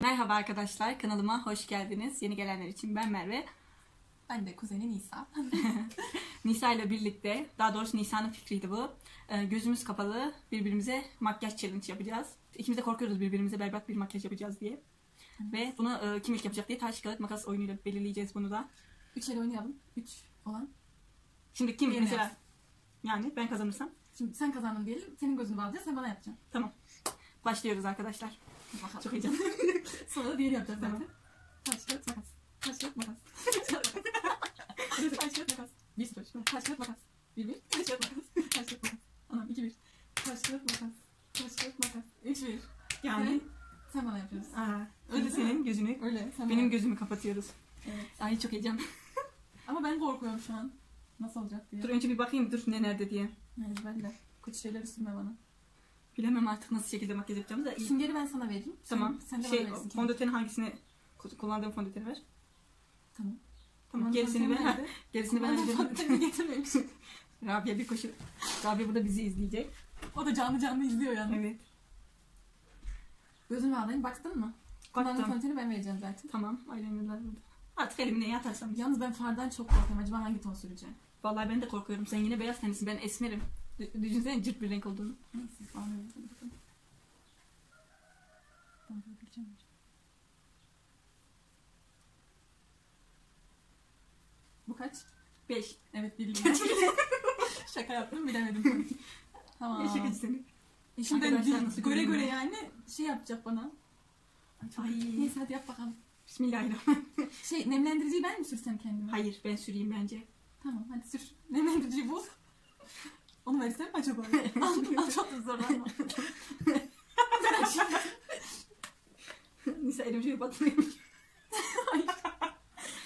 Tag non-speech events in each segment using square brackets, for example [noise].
Merhaba arkadaşlar, kanalıma hoş geldiniz. Yeni gelenler için ben Merve. Ben de kuzeni Nisa. [laughs] Nisa ile birlikte, daha doğrusu Nisa'nın fikriydi bu. Ee, gözümüz kapalı birbirimize makyaj challenge yapacağız. İkimiz de korkuyoruz birbirimize berbat bir makyaj yapacağız diye. Ve bunu e, kim ilk yapacak diye taş kağıt makas oyunuyla belirleyeceğiz bunu da. Üç el oynayalım. Üç olan. Şimdi kim Birini mesela? yap. Yani ben kazanırsam. Şimdi sen kazandın diyelim. Senin gözünü bağlayacağız. Sen bana yapacaksın. Tamam. Başlıyoruz arkadaşlar. Bakalım. Çok heyecanlı. [laughs] Sonra da diğeri yapacağız zaten. Taş kağıt makas. Taş kağıt makas. Taş kağıt makas. Bir sıfır. Taş kağıt makas. Bir bir. Taş kağıt makas. Taş kağıt makas. Anam iki bir. Taş kağıt makas. Taş kağıt makas. Üç bir. Yani Sen bana yapıyorsun. aa, Öyle senin gözünü, Öyle. Sen benim bana- gözümü kapatıyoruz. Evet. Ay çok heyecanlı. [laughs] Ama ben korkuyorum şu an. Nasıl olacak diye. Dur önce bir bakayım dur ne nerede diye. Hayır ben de. Kötü şeyler üstüme bana. Bilemem artık nasıl şekilde makyaj yapacağımızı da. Süngeri ben sana veririm. Tamam. Sen, sen de şey, bana verirsin. fondöteni hangisini ku- kullandığım fondöteni ver. Tamam. Tamam. Gerisini fondöteni ben gerisini ben Kullandığım [laughs] fondöteni getirmemişim. [laughs] Rabia bir koşu. Rabia burada bizi izleyecek. O da canlı canlı izliyor yani. Evet. Gözünü bağlayın. Baktın mı? Kullandığım Baktım. fonteni ben vereceğim zaten. Tamam. Eyelinerler burada. Artık elimi neye atarsam. Yalnız ben fardan çok korkuyorum. Acaba hangi ton süreceğim? Vallahi ben de korkuyorum. Sen yine beyaz tenlisin. Ben esmerim. Düşünsene cırt bir renk olduğunu. Neyse. Bu kaç? Beş. Evet [laughs] bildim. Şaka yaptım bilemedim. tamam. Yaşa geç seni. E Şimdi Arkadaşlar nasıl göre göre yani şey yapacak bana. Ay, Ay. Neyse hadi yap bakalım. Bismillahirrahmanirrahim. [laughs] Şey nemlendiriciyi ben mi sürsem kendime? Hayır ben süreyim bence. Tamam hadi sür. Nemlendiriciyi bul. Onu versem mi acaba? [laughs] da zorlanma. Nisa elim şöyle batmıyor.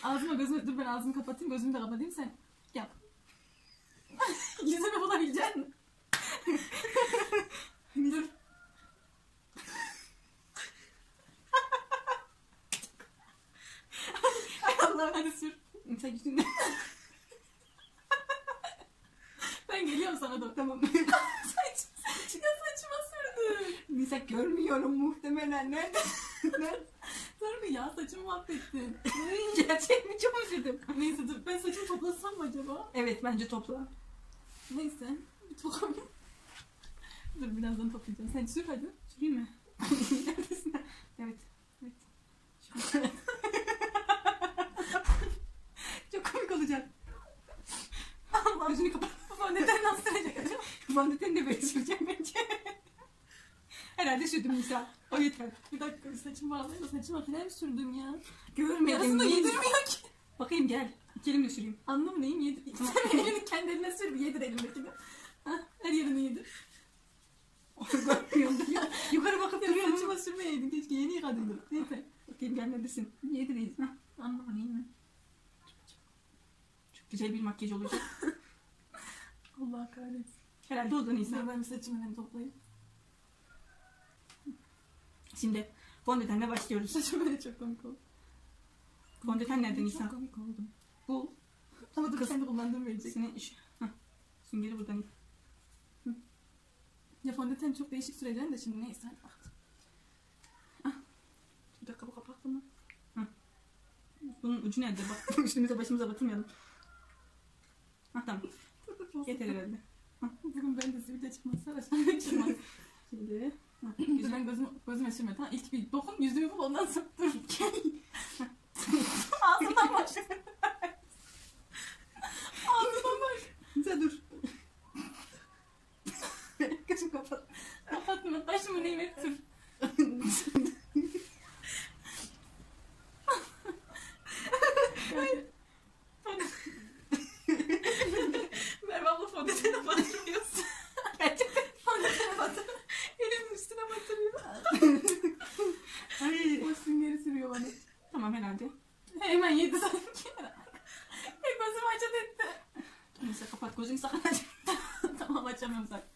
Ağzıma gözümü dur ben ağzımı kapatayım gözümü de kapatayım sen yap. Yüzümü bulabilecek misin? dur. Ay Allah. Hadi sür. Nisa yüzünde. Ben geliyorum sana doğru. Tamam. [laughs] Saç, ya saçıma sürdün. Nisa görmüyorum muhtemelen. Nerede? [laughs] Bir ya saçımı mahvettin. Gerçek mi çok üzüldüm. Neyse dur ben saçımı toplasam mı acaba? Evet bence topla. Neyse. Bir toplayayım. Dur birazdan toplayacağım. Sen sür hadi. Süreyim mi? [laughs] Neredesin? evet. Evet. Çok komik olacak. Allah. Gözünü kapat. Neden nasıl Fondöteni de süreceğim bence. Herhalde sürdüm Nisa. O yeter. Bir dakika saçımı bağlayayım saçıma krem sürdün ya. Görmedim. Yarısını yedirmiyor ki. Bakayım gel. İki elimle süreyim. Anlamı neyim yedir. [laughs] Sen elini kendi eline sür yedir elimdekini. Her yerini yedir. Görmüyorum. [laughs] Yukarı bakıp Ya duruyorum. saçıma sürmeyeydin keşke yeni yıkadıydım. Neyse. Bakayım gel neredesin? Yedireyim. Hah. Anlamı neyim mi? Çok güzel bir makyaj olacak. [laughs] Allah kahretsin. Herhalde o da Nisa. Dur ben bir saçımı toplayayım. Şimdi fondötenle başlıyoruz. [laughs] Saçım böyle çok komik oldu. Fondöten nerede Nisa? Çok komik oldum. Bu. Ama dur kendi kullandığım verecek. Senin şu. Hah. Süngeri buradan. Ya fondöten çok değişik süreceğim de şimdi neyse hadi bak. Bir dakika bu kapattı mı? Bunun ucu nerede? Bak [laughs] üstümüze başımıza batırmayalım. Hah tamam. [laughs] Yeter herhalde. [laughs] Bugün ben de sivilce çıkmazsa aşağıya [laughs] çıkmaz. Şimdi. Dur ben gözüm, gözüme sürme tamam. İlk bir dokun yüzümü bul ondan sonra dur. [laughs] Ağzından baş. Ağzından baş. Güzel dur. Gözüm kapat. Kapatma. Taşımı neyime sür. Merve abla fondötene batırmıyorsun. Gerçekten. Fondötene batır. Elimin üstüne batırıyor. Ay. O süngeri sürüyor bana. Tamam herhalde. Hemen yedi sanki. E gözüm acıdı etti. Neyse kapat gözünü sakın aç. tamam açamıyorum zaten.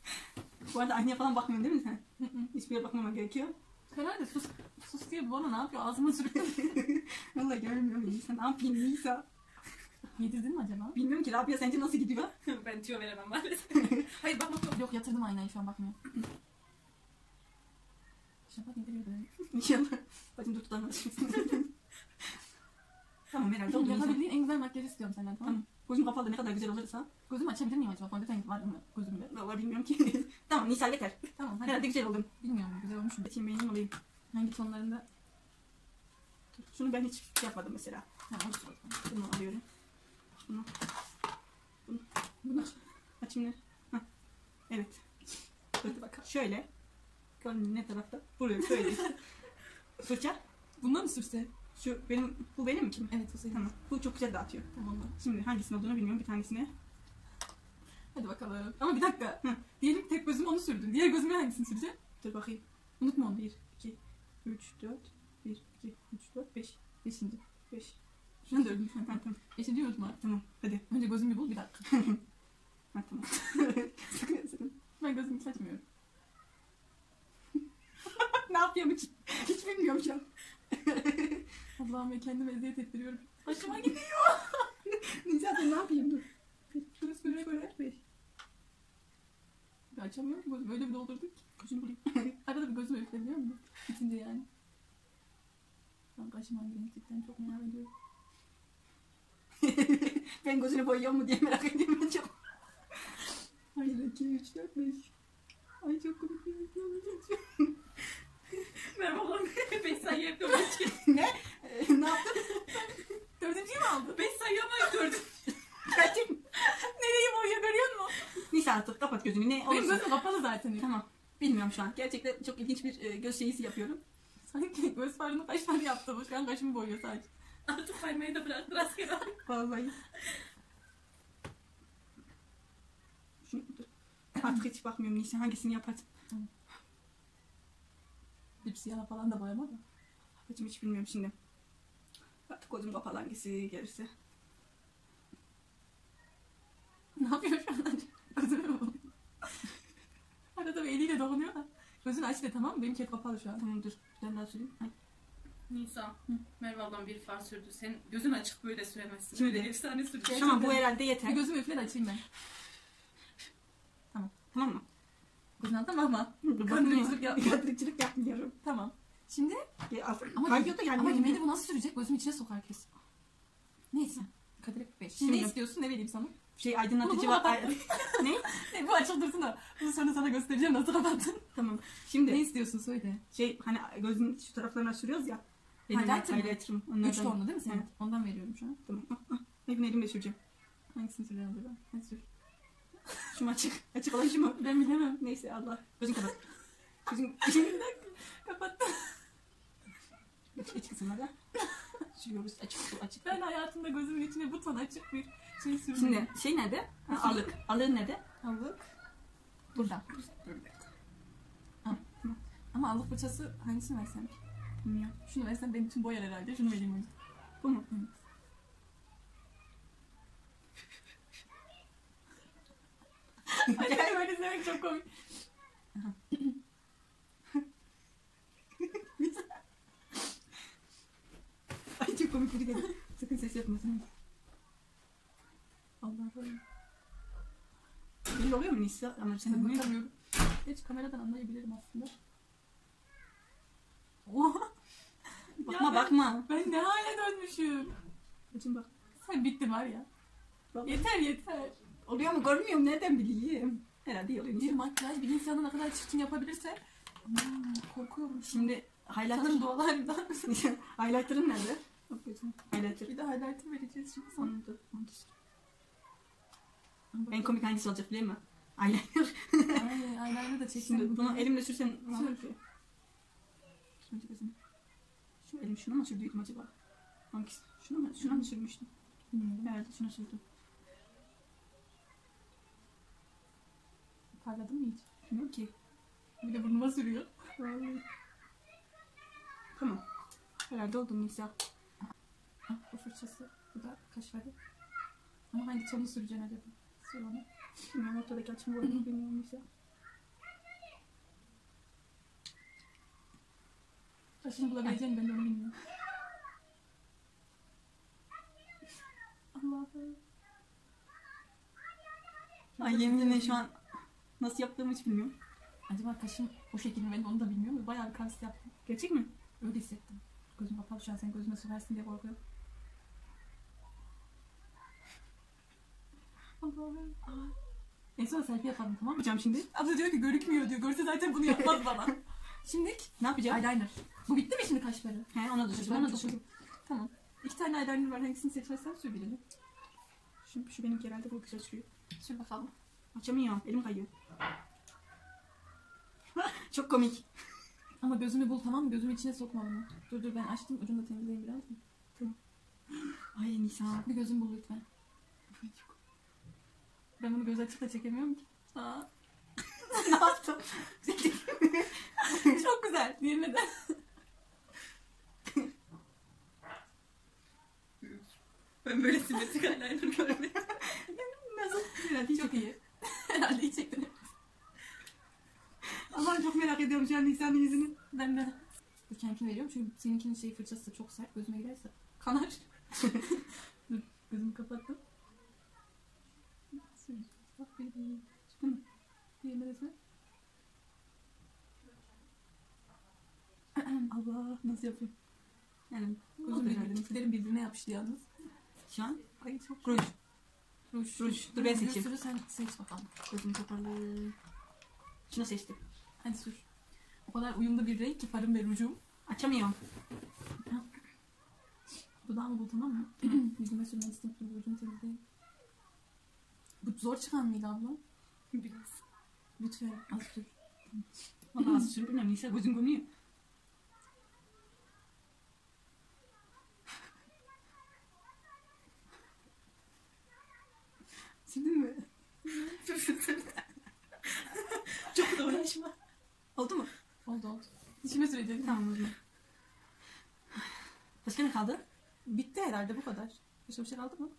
Aynaya falan bakmıyorsun değil mi sen? [laughs] Hiçbir yere bakmaman gerekiyor. Herhalde sus, sus diye bana ne yapıyor? Ağzıma sürüyor. [laughs] Vallahi görmüyorum Nisa. Ne yapayım Nisa? Yedirdin mi acaba? Bilmiyorum ki Rabia sence nasıl gidiyor? [laughs] ben tüyo veremem maalesef. Hayır bak bak yok. Yatırdım aynayı şu an bakmıyor. İnşallah yediriyor böyle. İnşallah. Bacım dur tutamaz. Tamam oldu. Nisa. Yapabildiğin en güzel makyaj istiyorum senden tamam mı? Tamam. Gözüm kapalı ne kadar güzel olursa. Gözümü açabilir miyim acaba? Fondöten var mı gözümde? Valla bilmiyorum ki. [laughs] tamam Nisa yeter. Tamam hadi. Herhalde güzel oldum. Bilmiyorum güzel olmuş mu? Beteyim benim olayım. Hangi tonlarında? Dur, Şunu ben hiç yapmadım mesela. Tamam zaman. Bunu alıyorum. Bunu Bunu aç şimdi. Hah. Evet. hadi bakalım. Şöyle. Gönlüm ne tarafta? Buraya şöyle. [laughs] Fırça. Bundan mı sürse? Şu benim, bu benim mi kim? Evet o senin. Tamam. Bu çok güzel dağıtıyor. Tamam. Şimdi hangisinin olduğunu bilmiyorum bir tanesine. Hadi bakalım. Ama bir dakika. Hı. Diyelim tek gözüme onu sürdün. Diğer gözüme hangisini süreceksin? Dur bakayım. Unutma onu. 1, 2, 3, 4, 1, 2, 3, 4, 5. Beşinci. 5. Şu an dördüncü. Ha, tamam. Beşinci unutma. Tamam. Hadi. Önce gözümü bul bir dakika. Ha, tamam. sıkın sıkın. Ben gözümü hiç açmıyorum. ne yapıyorum hiç, hiç bilmiyorum şu an. Allah'ım ya kendime eziyet ettiriyorum. Başıma gidiyor. Zaten ne yapayım dur. Dur sürüyor böyle. 5. Ben açamıyorum ki gözümü. Öyle bir doldurduk ki. Gözünü bulayım. Arada bir gözümü üfleniyor mu? Bitince yani. Ben kaşım hangi renk cidden çok merak ediyorum. Boyuyor mu diye merak ediyorum çok. Hayır 2, 3, 4, 5. Ay çok komik bir video. Merhaba Allah'ım. [laughs] Beş sayı hep ne? Ee, ne yaptın? Dördüncüyü mü aldın? Beş sayı ama dördüncü. Gerçek mi? Nereyi boyuyor görüyor musun? Neyse artık kapat gözünü. Ne Benim olursa. gözüm kapalı zaten. Tamam. Bilmiyorum şu an. Gerçekten çok ilginç bir e, göz şeyisi yapıyorum. Sanki [laughs] göz farını kaç tane yaptı bu. Şu an kaşımı boyuyor sadece. Artık kaymayı da bıraktı rastgele. Vallahi. Şunu dur. Artık hiç bakmıyorum Nisa hangisini yaparsın. Dip siyah falan da boyama da. Babacım hiç bilmiyorum şimdi. Artık gözüm kapalı hangisi gelirse. [laughs] Ne yapıyor şu an? Gözüme mi boyuyor? [laughs] Arada bir eliyle dokunuyor da. Gözünü aç de tamam mı? Benim hep kapalı şu an. Tamam dur. Bir tane daha süreyim. Ay. Nisa, Merve ablam bir far sürdü. Sen gözün açık böyle süremezsin. Şimdi. Böyle efsane süreceksin. Tamam bu herhalde Bir yeter. gözümü üfle de açayım ben. Tamam mı? Bakma. Dur, Kandırıcılık yapma. Kandırıcılık yapmıyorum. Tamım. Şimdi ama, Kayıyor da yani. ama yemeği de bu nasıl sürecek? Gözümün içine sokar kesin. Neyse. Kadir 5. Şimdi ne istiyorsun? Ne vereyim sana? Şey aydınlatıcı var. Ay- [laughs] ne? E, bu açık dursun da. Bunu sonra sana göstereceğim nasıl kapattın. Tamam. Ne Şimdi istiyorsun söyle. şey hani gözün şu taraflarına sürüyoruz ya. Highlighter mı? Highlighter'ım. Onlardan. Üç tonlu değil mi senin? Evet. Ondan veriyorum şu an. Tamam. Ah, ah. Evin elimle süreceğim. Hangisini süreceğim acaba? Hadi sür. Şu mu açık? Açık olan şu mu? Ben bilemem. Neyse Allah. Gözün kapat. Gözün Kapattım. iç, iç kısımlara. Sürüyoruz. Açık bu açık. Ben hayatımda gözümün içine bu ton açık bir şey sürdüm. Şimdi şey nerede? Ha, alık. Alığın nerede? Allık. Burada. Ha. Ama allık fırçası hangisini versem? Bilmiyorum. Şunu versem benim için boyar herhalde. Şunu vereyim önce. Bu mu? Evet. [laughs] Acayip böyle demek çok komik. [laughs] Ay çok komik biri geldi. Sakın ses yapmasın. Allah'ım. Belli oluyor mu Nisa? Ama sen Ben bunu bakamıyorum. Geç kameradan anlayabilirim aslında. [laughs] Oha. Bakma ben- bakma. Ben ne hale dönmüşüm. Bacım bak. Sen bittin var ya. Vallahi. Yeter yeter. Oluyor mu görmüyorum nereden bileyim. Herhalde oluyor Bir makyaj bir insanı ne kadar çirkin yapabilirse Aman, korkuyorum. Şimdi highlighter. Sanırım doğal halimden. [laughs] Highlighter'ın nerede? Bak gözüm. Highlighter. Bir de highlighter vereceğiz şimdi sana. Anladım. En komik hangisi olacak biliyor musun? [laughs] Eyeliner. Ay, eyeliner da çeksin. Şimdi bunu elimle sürsem ne olur ki? Şunu. Şu elim şuna mı sürdüydüm acaba? Hangisi? Şuna mı? Şuna mı sürmüştüm? Bilmiyorum. Herhalde şuna sürdüm. Parladın mı hiç? Bilmiyorum ki. Bir de burnuma sürüyor. Vallahi. Tamam. Herhalde oldu Nisa. Ah, bu fırçası. Bu da kaşarı. Ama hangi tonu süreceksin acaba? Sür onu. Bilmiyorum ortadaki açım bu arada bilmiyorum Nisa. Kaşını bulabileceğini ben de onu bilmiyorum. Allah'ım. Ay yeminle şu an nasıl yaptığımı hiç bilmiyorum. Acaba kaşım O şekil mi onu da bilmiyorum. Bayağı bir kast yaptım. Gerçek mi? Öyle hissettim. Gözüm kapalı şu an sen gözüme sokarsın diye korkuyorum. Allah'ım. En son selfie yapalım tamam mı? Yapacağım şimdi. Abla diyor ki görükmüyor diyor. Görse zaten bunu yapmaz bana. [laughs] Şimdi Ne yapacağım? eyeliner. Bu bitti mi şimdi kaşları? He ona da Ona da. Tamam. İki tane eyeliner var. Hangisini seçersen sür birini. Şu, şu benimki herhalde bu güzel sürüyor. Sür bakalım. Açamıyorum. Elim kayıyor. [laughs] Çok komik. Ama gözümü bul tamam mı? Gözümü içine sokma onu. Dur dur ben açtım. Ucunu da temizleyeyim biraz. da. Ay Nisan. Bir gözüm bul lütfen. Ben bunu göz açık da çekemiyorum ki. Aa. [laughs] ne yaptım? Çok güzel. Diğerine de. Ben böyle simetrik eyeliner görmedim. Nasıl? Çok iyi. Herhalde iyi çektin. Aman çok merak ediyorum şu an Nisan'ın yüzünü. Ben de. Veriyorum çünkü seninkinin şey fırçası da çok sert. Gözüme girerse kanar. dur [laughs] gözümü kapattım. Çıktı mı? Diğerine de sür. Allah nasıl yapayım? Yani Gözüm benim tüklerim birbirine yapıştı yalnız. Şu an Ay çok ruj. Ruj. Ruj. Dur ben seçeyim. sürü sen seç bakalım. Gözüm kapalı. Şunu seçtim. Hadi sür. O kadar uyumlu bir renk ki farım ve rujum. Açamıyorum. Dudağımı bul tamam mı? Yüzüme sürmek istedim. Dur rujunu temizleyeyim. Bu zor çıkan mıydı abla? Biraz. Lütfen az sür. Valla az sürü bilmem Nisa gözüm konuyor. Sildin mi? [laughs] Çok da uğraşma. Oldu mu? Oldu oldu. İçime süreceğim. Tamam o zaman. Başka ne kaldı? Bitti herhalde bu kadar. Başka bir şey kaldı mı?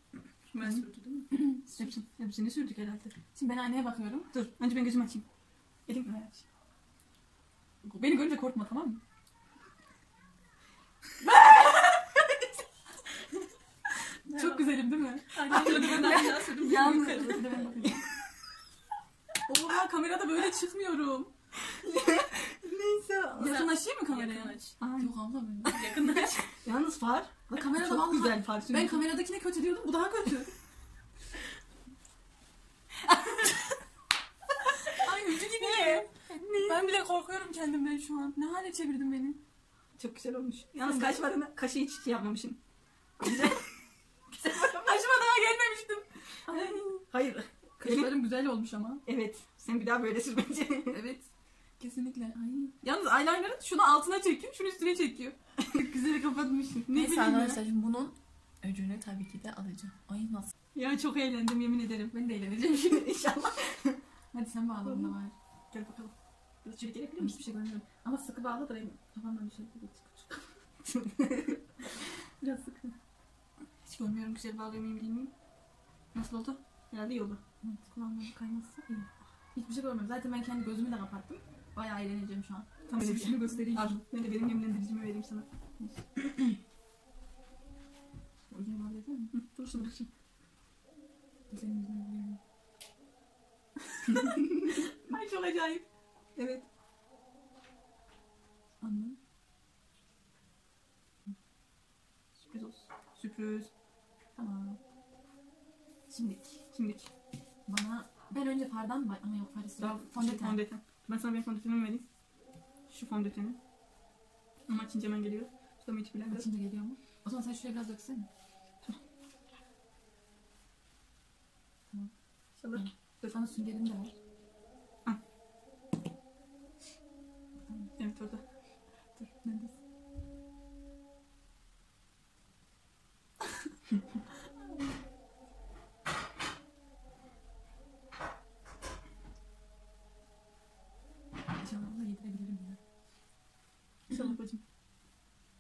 Ben sürdü değil mi? [clears throat] Hepsini, hepsini sürdük herhalde. Şimdi ben aynaya bakıyorum. Dur önce ben gözümü açayım. Elim evet. Beni görünce korkma tamam mı? [laughs] Çok güzelim değil mi? Şurada ben. Yalnız. [laughs] Oha kamerada böyle çıkmıyorum. Kameraya? Yakın aç. Ay, Yok abla ben. [laughs] Yakın aç. Yalnız far. Bak kamerada Çok vallahi- güzel far. Ben kameradakine kötü diyordum bu daha kötü. [laughs] Ay yüzü gibi. Ben bile korkuyorum kendimden şu an. Ne hale çevirdin beni? Çok güzel olmuş. Yalnız kaş varını kaşı hiç şey yapmamışsın. Güzel. [laughs] Başıma daha gelmemiştim. Ay. Hayır. Kaşlarım güzel olmuş ama. Evet. Sen bir daha böyle sür bence. Evet. Kesinlikle. Ay. Yalnız eyeliner'ı şunu altına çekiyor, şunu üstüne çekiyor. [laughs] Güzel kapatmışsın. Ne Neyse arkadaşlar şimdi bunun öcünü tabii ki de alacağım. Ay nasıl? Ya çok eğlendim yemin ederim. Ben de eğleneceğim [laughs] şimdi. İnşallah. Hadi sen bağla bunu bari. Gel bakalım. Biraz şöyle gelebilir misin? hiçbir şey görmüyorum. Ama sıkı bağla da benim kafamdan bir şey çıkıyor. [laughs] Biraz sıkı. Hiç görmüyorum güzel bağlıyor muyum değil miyim? Nasıl oldu? Herhalde iyi oldu. Evet, kulağımdan kayması iyi. Hiçbir şey görmüyorum. Zaten ben kendi gözümü de kapattım. Bayağı eğleneceğim şu an. Tam öyle bir şey. göstereyim. Al. Ben de benim nemlendiricimi vereyim sana. [clears throat] Mi? Hı, dursun dursun. Senin yüzünden bilmiyorum. [laughs] Ay çok acayip. Evet. Anladım. Sürpriz olsun. Sürpriz. Tamam. Şimdi. Şimdi. Bana ben önce fardan mı? Ama yok far Daha istiyorum. fondöten. Fondöten. Ben sana benim fondötenimi vereyim. Şu fondöteni. Ama açınca hemen geliyor. Tutamı hiç bilen Açınca geliyor mu? O zaman sen şuraya biraz döksene. İnşallah. Dur sana süngerim de var. Evet orada. Dur neredesin? İnşallah bunu yedirebilirim ya. İnşallah bacım.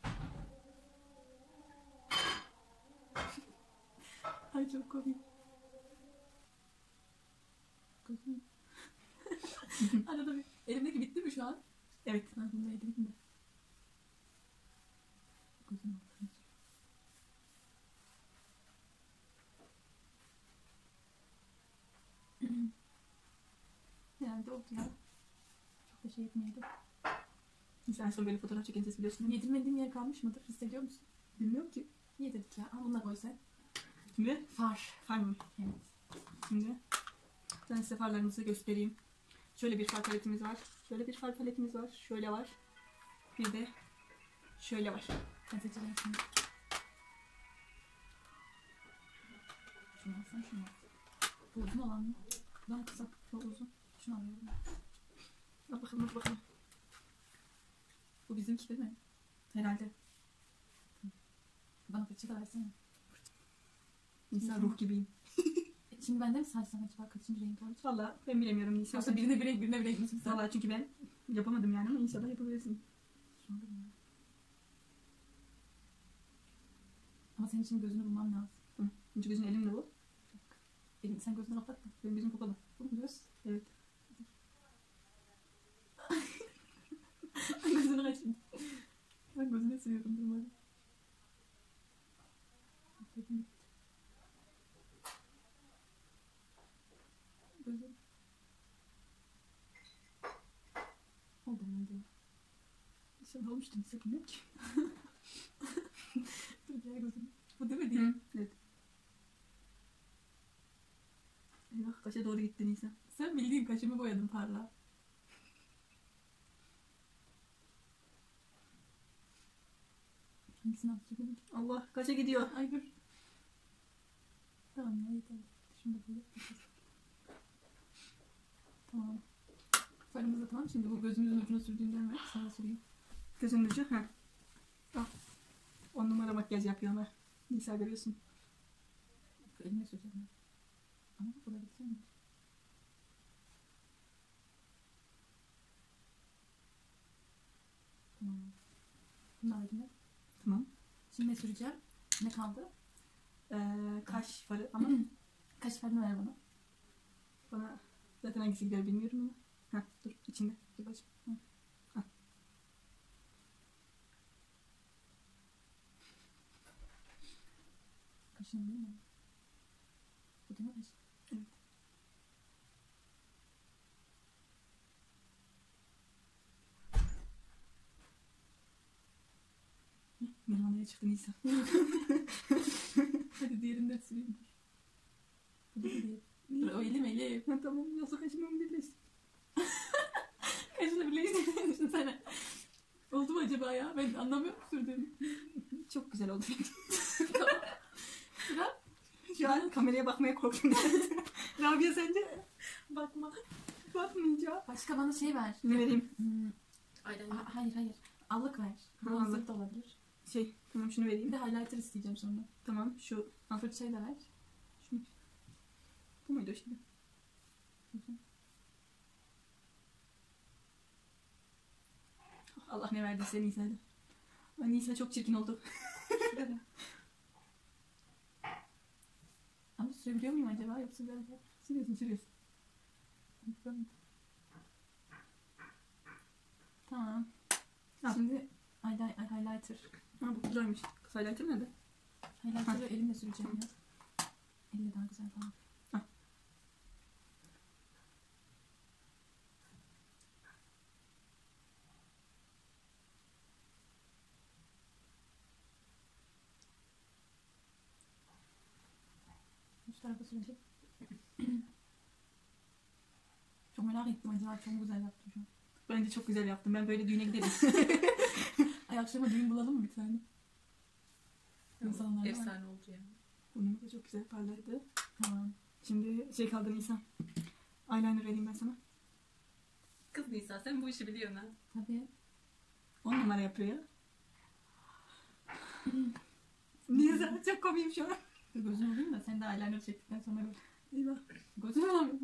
[laughs] Ay çok komik. [laughs] Arada bir. Elimdeki bitti mi şu an? Evet. Ha, bunu da yedireyim de. Gözüm. [clears throat] Herhalde oldu ya. Çok Makyajı yetmiyordu. Nisa en son böyle fotoğraf çeken ses biliyorsun? Yedirmediğim yer kalmış mıdır? Hissediyor musun? Bilmiyorum ki. Yedirdik ya. Al bunu da koy sen. Şimdi Far. far mı? Evet. Şimdi ben size farlarımızı göstereyim. Şöyle bir far paletimiz var. Şöyle bir far paletimiz var. Şöyle var. Bir de şöyle var. Ben seçeceğim şimdi. Şunu alsana şunu al. Bu uzun olan mı? Buradan kısa. Çok uzun. Şunu alıyorum. Bak bakalım bak bakalım. Bu bizimki değil mi? Herhalde. Bana fırça da versene. Nisa ruh gibiyim. E, Şimdi bende mi saçsam acaba kaçıncı renk olacak? Valla ben bilemiyorum Nisa. Yoksa birine bir renk birine bir renk misin sen? Valla çünkü ben yapamadım yani ama inşallah yapabilirsin. Ama senin için gözünü bulmam lazım. Hı. Çünkü gözün elimde bu. Benim, sen gözünü kapat da. Benim gözüm kapalı. Bu mu göz? Evet. gözünü kaç şimdi. Ben gözüne sürüyorum durmadan. Gözüm. Gözüm. Oldu herhalde. Olmuştur Nisa bilmiyorum ki. [laughs] Dur diğer gözüm. Bu değil mi değil? Hı. Evet. Eyvah kaşa doğru gitti Nisa. Sen bildiğin kaşımı boyadın parla. Hangisini atacağım? Allah kaşa gidiyor. Ay dur. Tamam ya yeter. Şunu da böyle. Tamam. Farımız da tamam. Şimdi bu gözümüzün ucuna sürdüğünden ver. Sana süreyim. Gözünün ucu. Ha. Al. On numara makyaj yapıyor ama. Nisa görüyorsun. Elime süreceğim ben. Ama bulabilsem mi? Tamam. Alayım ben. Tamam. Şimdi ne süreceğim? Ne kaldı? Ee, kaş farı ama Kaş farını ver bana. bana zaten hangisi gider bilmiyorum ama. Ha dur içinde. Dur bakayım. Hı. Kaşın değil mi? Bu değil mi? Evet. Nirvana'ya çıktı Nisa. [laughs] Hadi diğerini de süreyim. Bu da değil. O elim elim. Ha, tamam yoksa kaşımı mı birleşti? [laughs] Kaşını birleştirdiğini düşünsene. Oldu mu acaba ya? Ben anlamıyorum sürdüğümü. Çok güzel oldu. [laughs] Sıra. Şu an kameraya bakmaya korktum. [laughs] Rabia sence? Bakma. Bakmayacağım. Başka bana şey ver. Ne vereyim? Hmm, Aynen. ha- hayır hayır. Allık ver. Allık. da olabilir. Şey tamam şunu Bir vereyim. de highlighter isteyeceğim sonra. Tamam şu al Fırçayı da ver. şunu. Bu muydu şimdi? Allah ne verdiyse Nisa'ydı. Ay Nisa çok çirkin oldu. [laughs] Ama sürebiliyor muyum acaba? Yoksa biraz. Sürüyorsun sürüyorsun. Tamam. Al. Şimdi highlight- highlighter. Ha bu güzelmiş. Kız highlighter nerede? Highlighter'ı elimle süreceğim ya. Elle daha güzel falan. Şu tarafa süreceğim. [clears throat] çok merak ettim acaba çok güzel yaptım şu an. Bence çok güzel yaptın. Ben böyle düğüne giderim. [laughs] Ay akşama düğün bulalım mı bir tane? İnsanlar. Efsane oldu yani. Burnum da çok güzel parlardı. Tamam. Şimdi şey kaldı Nisa. Eyeliner vereyim ben sana. Kız Nisa sen bu işi biliyorsun ha. Tabii. 10 numara yapıyor ya. [laughs] Nisa çok komiyim şu an. Dur gözünü alayım da sen de eyeliner çektikten sonra gör. Eyvah. Gözünü alayım.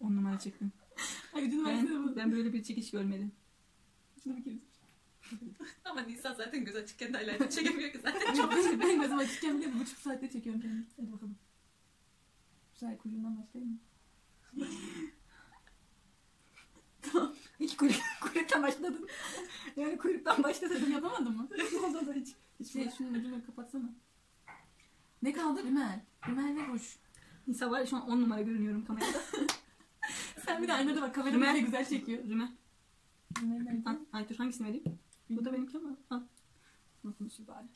10 numara çektim. Ay versene Ben, ben böyle bir çekiş görmedim. Şunu bir kere Ama Nisa zaten göz açıkken de eyeliner çekemiyor ki zaten Çok ben, ben gözüm açıkken bile bir buçuk saatte çekiyorum kendimi. Hadi bakalım. Güzel kuyruğundan başlayayım mı? İlk kuyruk, [laughs] kuyruktan başladın. Yani kuyruktan başladın. Yapamadın mı? [laughs] Oldu da hiç. hiç Şey şunun ucunu kapatsana. Ne kaldı? Rimel. Rimel ve ruj. Nisa var ya şu an 10 numara görünüyorum kamerada. [laughs] Sen bir de aynada bak kamera Rümen. böyle güzel çekiyor. Rüme. Rümen nerede? Ha, ay dur hangisini vereyim? Bu da benimki ama. Ha. Nasıl sür bari.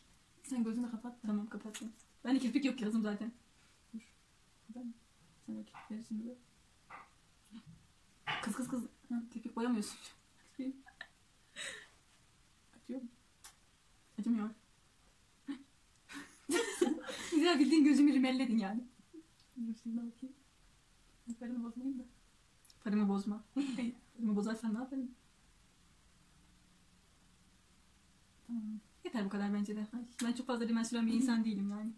Sen gözünü kapat. Tamam kapattım. Ben de kirpik yok yazım zaten. Ben- Sen o kirpikleri şimdi. Kız kız kız. Kirpik boyamıyorsun. [laughs] Acıyor mu? Acımıyor. [laughs] Güzel bildiğin gözümü rimelledin yani. Dur şimdi bakayım. Yukarını bozmayayım da. Paramı bozma. [laughs] Paramı bozarsan ne yaparım? Tamam. Yeter bu kadar bence de. Ay, Ben çok fazla rimel süren bir insan değilim yani.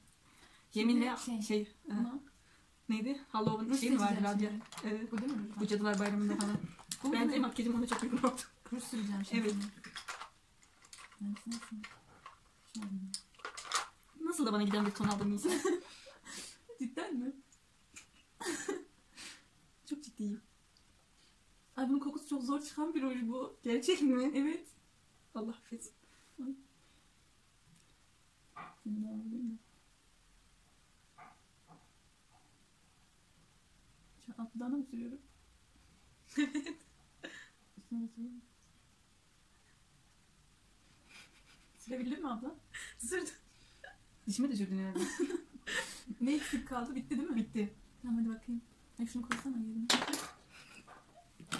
Yeminle Şimdi şey, şey, e, neydi? Halloween şey mi vardı radyo? bu değil mi? Bu Cadılar Bayramı'nda falan. Bu Bence mi? makyajım ona çok uygun oldu. Ruj süreceğim şimdi. Evet. Ben nasıl? Da bana giden bir ton aldın Nisa? [laughs] Cidden mi? [laughs] çok ciddiyim. Ay bunun kokusu çok zor çıkan bir ruj bu. Gerçek mi? Evet. Allah affetsin. Şu an mı sürüyorum? [laughs] Evet. Üstüne mi sürüyorum? Sürebildin mi abla? [laughs] Sürdüm. Dişime de sürdün herhalde. [laughs] Ne eksik kaldı? Bitti değil mi? Bitti. Tamam hadi bakayım. Ay şunu koysana yerine.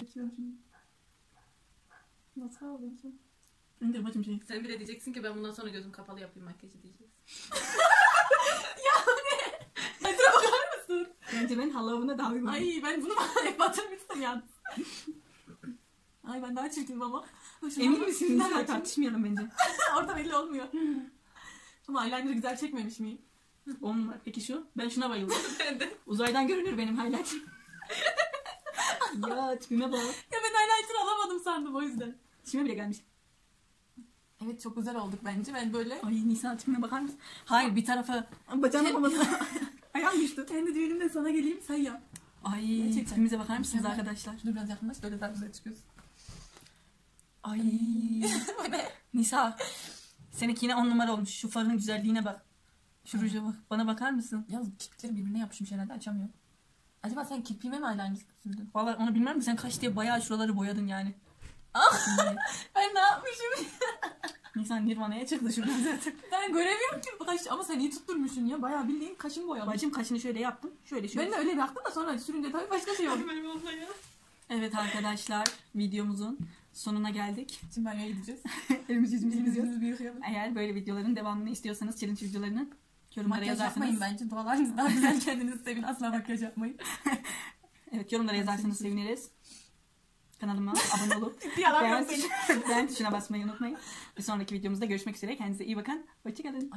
Açıyorum şimdi. Nasıl aldın sen? İndir bacım şey. Sen bile diyeceksin ki ben bundan sonra gözüm kapalı yapayım makyajı diyeceksin. [laughs] Ay şuna bakar mısın? Bence ben daha uygunum. Ay ben bunu bana hep batırmışsın ya. Ay ben daha çirkinim ama. Hoşuma Emin misin bakayım. Tartışmayalım bence. [laughs] Orada belli olmuyor. Ama eyeliner'ı güzel çekmemiş miyim? 10 numara. Peki şu? Ben şuna bayıldım. [laughs] Uzaydan görünür benim highlight. ya tipime bak. Ya ben eyeliner alamadım sandım o yüzden. Tipime bile gelmiş. Evet çok güzel olduk bence. Ben böyle Ay Nisa tipime bakar mısın? Hayır bir tarafa. Bacağına babası. [laughs] Ayağım düştü. kendi düğünümde sana geleyim sen yap. Ay tipimize bakar mısınız arkadaşlar? Dur biraz yakınlaş böyle daha güzel çıkıyorsun. Ay [laughs] Bu ne? Nisa. Seninki yine 10 numara olmuş. Şu farın güzelliğine bak. Şu ruja bak. Bana bakar mısın? Yalnız kirpiklerim birbirine yapışmış herhalde açamıyorum. Acaba sen kirpiğime mi eyeliner sürdün? Vallahi onu bilmem de sen kaç diye bayağı şuraları boyadın yani. [laughs] Ben ne yapmışım? [laughs] Nisan Nirvana'ya çıktı şuradan zaten. Ben göremiyorum ki bu kaş. Ama sen iyi tutturmuşsun ya. Bayağı bildiğin kaşın boyamış. Bacım kaşını şöyle yaptım. Şöyle şöyle. Ben de öyle baktım da sonra sürünce tabii başka şey oldu. Benim abla ya. Evet arkadaşlar videomuzun sonuna geldik. Şimdi banyoya gideceğiz. [laughs] Elimiz yüzümüz Yüzümüz yüzümüz büyük yapalım. Eğer böyle videoların devamını istiyorsanız challenge videolarını yorumlara Makyaj yazarsanız. yapmayın bence. Doğalarınız daha güzel kendinizi sevin. Asla makyaj yapmayın. [laughs] Evet yorumlara yazarsanız seviniriz. Kanalıma abone olup [laughs] beğen, beğen tuşuna basmayı unutmayın. Bir sonraki videomuzda görüşmek üzere. Kendinize iyi bakın. Hoşçakalın.